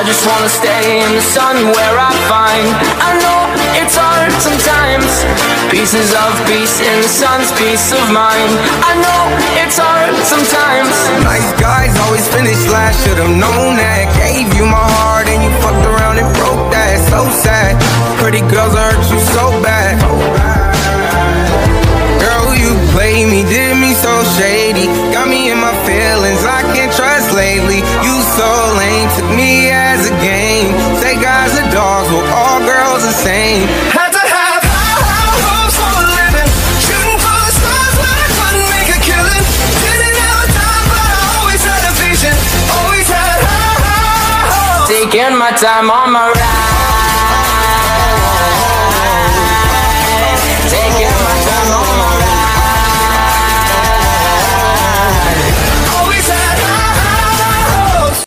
I just wanna stay in the sun where I find. I know it's hard sometimes. Pieces of peace in the sun's peace of mind. I know it's hard sometimes. Nice guys always finish last, should've known that. Gave you my heart and you fucked around and broke that. So sad, pretty girls hurt you so bad. Girl, you played me, did me so shady. Got me in my feelings, I can't trust lately. You so lame, took me the same Had to have high, high hopes for a living. Shooting for the stars, but I couldn't make a killing. Didn't have a time, but I always had a vision. Always had high, high hopes. Taking my time on my ride